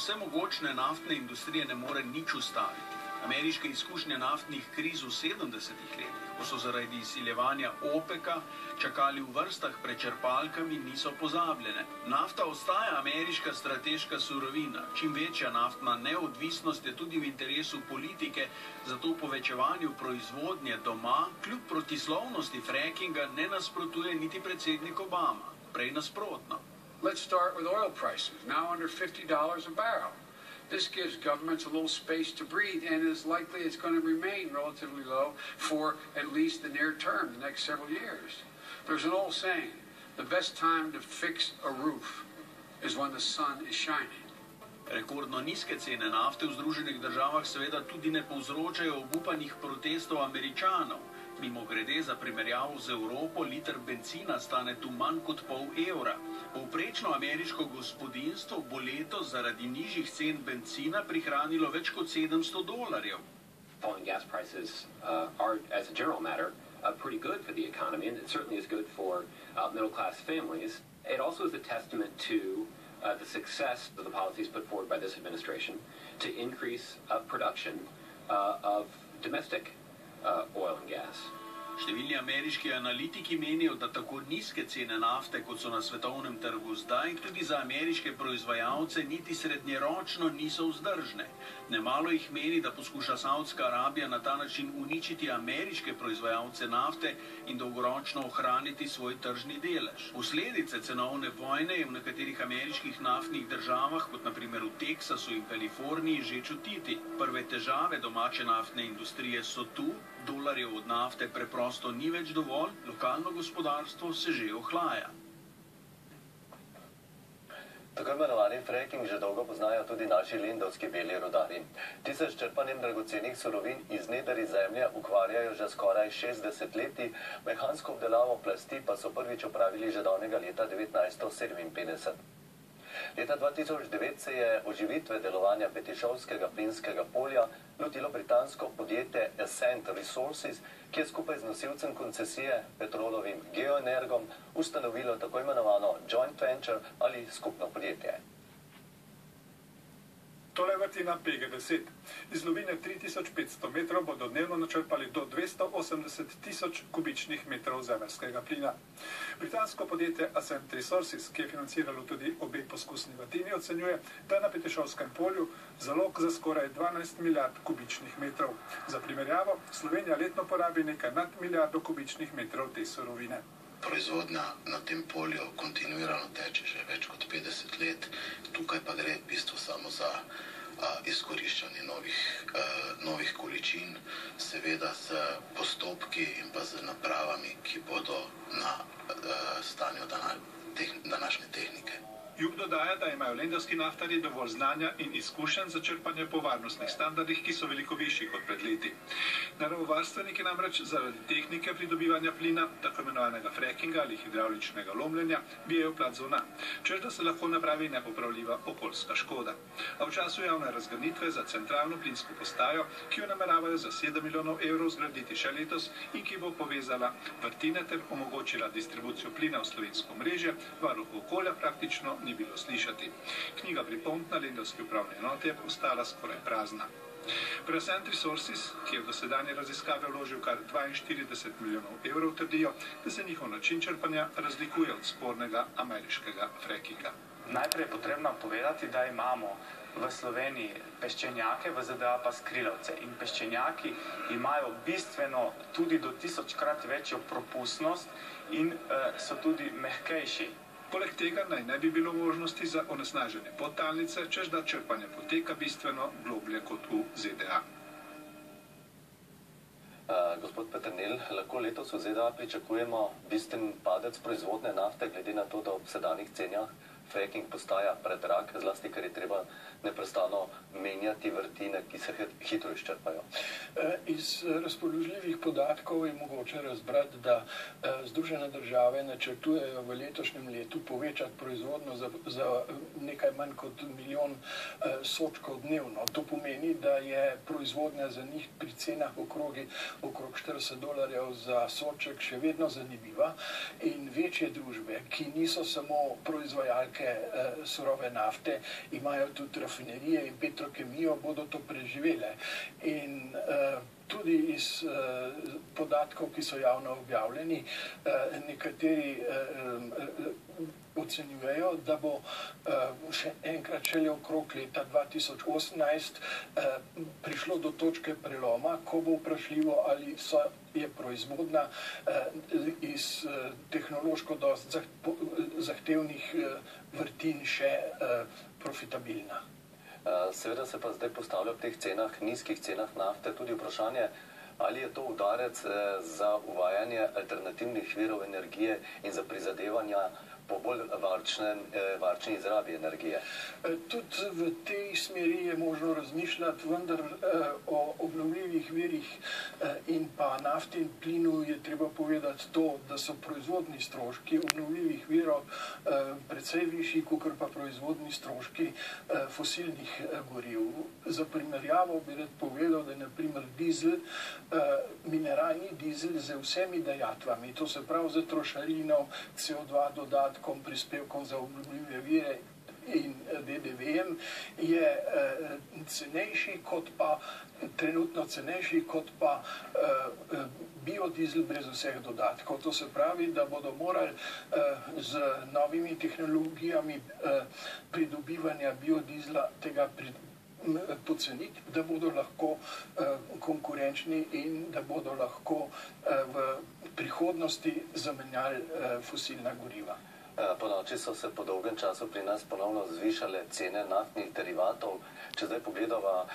vse mogočne naftne industrije ne more nič ustaviti. Ameriške izkušnje naftnih kriz v 70-ih letih, ko so zaradi izsiljevanja OPEC-a čakali v vrstah pred črpalkami, niso pozabljene. Nafta ostaja ameriška strateška surovina. Čim večja naftna neodvisnost je tudi v interesu politike, zato povečevanju proizvodnje doma, kljub protislovnosti frackinga, ne nasprotuje niti predsednik Obama. Prej nasprotno. Let's start with oil prices, now under $50 a barrel. This gives governments a little space to breathe and is likely it's going to remain relatively low for at least the near term, the next several years. There's an old saying, the best time to fix a roof is when the sun is shining. Rekordno nizke cene nafte v Združenih državah seveda tudi ne povzročajo obupanih protestov američanov. Mimo grede za primerjavo z Evropo liter benzina stane tu manj kot pol evra. Povprečno ameriško gospodinstvo bo letos zaradi nižjih cen benzina prihranilo več kot 700 dolarjev. Falling gas prices uh, are, as a general matter, uh, pretty good for the economy, and it certainly is good for uh, middle class families. It also is a testament to uh, the success of the policies put forward by this administration to increase uh, production uh, of domestic uh, oil and gas. Številni ameriški analitiki menijo, da tako nizke cene nafte, kot so na svetovnem trgu zdaj, tudi za ameriške proizvajalce niti srednjeročno niso vzdržne. Nemalo jih meni, da poskuša Saudska Arabija na ta način uničiti ameriške proizvajalce nafte in dolgoročno ohraniti svoj tržni delež. Posledice cenovne vojne je v nekaterih ameriških naftnih državah, kot naprimer v Teksasu in Kaliforniji, že čutiti. Prve težave domače naftne industrije so tu, dolarjev od nafte preprosto ni več dovolj, lokalno gospodarstvo se že ohlaja. Tako imenovani fracking že dolgo poznajo tudi naši lendovski beli rodari. Ti se s črpanjem dragocenih surovin iz nedari zemlje ukvarjajo že skoraj 60 leti, mehansko obdelavo plasti pa so prvič opravili že davnega leta 1957. Leta 2009 se je oživitve delovanja Petišovskega plinskega polja lotilo britansko podjetje Ascent Resources, ki je skupaj z nosilcem koncesije Petrolovim Geoenergom ustanovilo tako imenovano joint venture ali skupno podjetje. Tole vrtina PG10. Iz lovine 3500 metrov bodo dnevno načrpali do 280 tisoč kubičnih metrov zemeljskega plina. Britansko podjetje Ascent Resources, ki je financiralo tudi obe poskusni vrtini, ocenjuje, da na Petešovskem polju zalog za skoraj 12 milijard kubičnih metrov. Za primerjavo, Slovenija letno porabi nekaj nad milijardo kubičnih metrov te surovine. Proizvodnja na tem polju kontinuirano teče že več kot 50 let, tukaj pa gre v bistvu samo za a, izkoriščanje novih, a, novih količin, seveda z postopki in pa z napravami, ki bodo na a, stanju dana, teh, današnje tehnike. Jug dodaja, da imajo lendovski naftari dovolj znanja in izkušenj za črpanje po varnostnih standardih, ki so veliko višji kot pred leti. Naravovarstveniki namreč zaradi tehnike pridobivanja plina, tako imenovanega frackinga ali hidravličnega lomljenja, bijajo plat zona, čež da se lahko napravi nepopravljiva okoljska škoda. A v času javne razgrnitve za centralno plinsko postajo, ki jo nameravajo za 7 milijonov evrov zgraditi še letos in ki bo povezala vrtine ter omogočila distribucijo plina v slovensko mreže, varuh okolja praktično ni bilo slišati. Knjiga pripomp na lendovski upravni enoti je postala skoraj prazna. Present Resources, ki je v dosedanje raziskave vložil kar 42 milijonov evrov, trdijo, da se njihov način črpanja razlikuje od spornega ameriškega frackinga. Najprej je potrebno povedati, da imamo v Sloveniji peščenjake, v ZDA pa skrilavce. In peščenjaki imajo bistveno tudi do tisočkrat večjo propustnost in uh, so tudi mehkejši. Poleg tega naj ne bi bilo možnosti za onesnaženje podtalnice, čež da črpanje poteka bistveno globlje kot v ZDA. Uh, gospod Petrnil, lahko letos v ZDA pričakujemo bistven padec proizvodne nafte, glede na to, da ob sedanjih cenah fracking postaja predrag, zlasti ker je treba neprestano menjati vrtine, ki se hitro izčrpajo. Iz razpoložljivih podatkov je mogoče razbrati, da Združene države načrtujejo v letošnjem letu povečati proizvodno za, za nekaj manj kot milijon sočkov dnevno. To pomeni, da je proizvodnja za njih pri cenah okrogi, okrog 40 dolarjev za soček še vedno zanimiva in večje družbe, ki niso samo proizvajalke zaloge surove nafte, imajo tudi rafinerije in petrokemijo, bodo to preživele. In tudi iz podatkov, ki so javno objavljeni, nekateri ocenjujejo, da bo še enkrat šele okrog leta 2018 prišlo do točke preloma, ko bo vprašljivo, ali so, je proizvodna iz tehnološko dost zahtevnih vrtin še profitabilna. Seveda se pa zdaj postavlja v teh cenah, nizkih cenah nafte tudi vprašanje, ali je to udarec za uvajanje alternativnih virov energije in za prizadevanja po bolj varčnem, varčni izrabi energije. Tudi v tej smeri je možno razmišljati, vendar o obnovljivih virih in pa nafti in plinu je treba povedati to, da so proizvodni stroški obnovljivih virov precej višji, kot pa proizvodni stroški fosilnih goriv. Za primerjavo bi rad povedal, da je na primer dizel, mineralni dizel z vsemi dajatvami, to se pravi za trošarino, CO2 dodatkom, prispevkom za obnovljive vire in DDV-jem, je cenejši kot pa, trenutno cenejši kot pa biodizel brez vseh dodatkov. To se pravi, da bodo morali z novimi tehnologijami pridobivanja biodizla tega poceniti, da bodo lahko konkurenčni in da bodo lahko v prihodnosti zamenjali fosilna goriva. Ponoči so se po dolgem času pri nas ponovno zvišale cene naftnih derivatov. Če zdaj pogledava